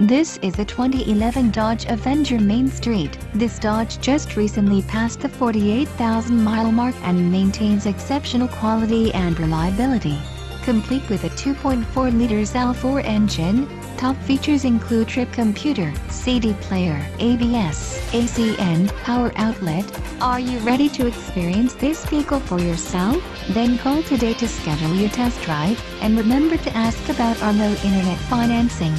This is a 2011 Dodge Avenger Mainstreet. This Dodge just recently passed the 48,000 mile mark and maintains exceptional quality and reliability. Complete with a 2.4 liters L4 engine, top features include trip computer, CD player, ABS, ACN, power outlet. Are you ready to experience this vehicle for yourself? Then call today to schedule your test drive, and remember to ask about our low internet financing.